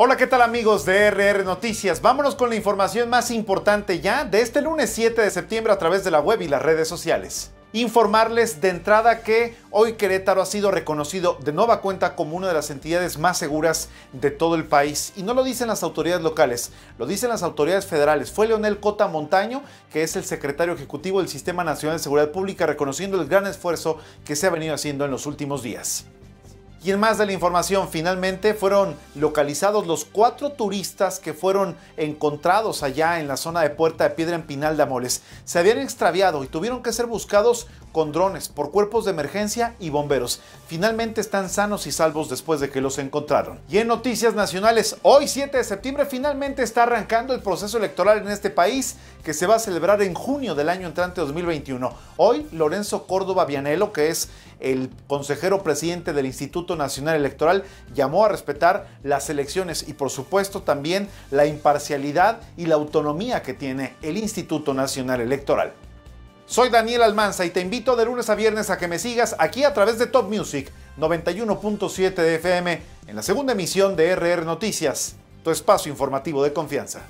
Hola, ¿qué tal amigos de RR Noticias? Vámonos con la información más importante ya de este lunes 7 de septiembre a través de la web y las redes sociales. Informarles de entrada que hoy Querétaro ha sido reconocido de nueva cuenta como una de las entidades más seguras de todo el país. Y no lo dicen las autoridades locales, lo dicen las autoridades federales. Fue Leonel Cota Montaño, que es el secretario ejecutivo del Sistema Nacional de Seguridad Pública, reconociendo el gran esfuerzo que se ha venido haciendo en los últimos días. Y en más de la información, finalmente fueron localizados los cuatro turistas que fueron encontrados allá en la zona de Puerta de Piedra en Pinal de Amoles. Se habían extraviado y tuvieron que ser buscados con drones por cuerpos de emergencia y bomberos. Finalmente están sanos y salvos después de que los encontraron. Y en noticias nacionales, hoy 7 de septiembre finalmente está arrancando el proceso electoral en este país que se va a celebrar en junio del año entrante 2021. Hoy Lorenzo Córdoba Vianelo, que es el consejero presidente del Nacional Electoral, llamó a respetar las elecciones y por supuesto también la imparcialidad y la autonomía que tiene el Instituto Nacional Electoral. Soy Daniel Almanza y te invito de lunes a viernes a que me sigas aquí a través de Top Music 91.7 de FM en la segunda emisión de RR Noticias, tu espacio informativo de confianza.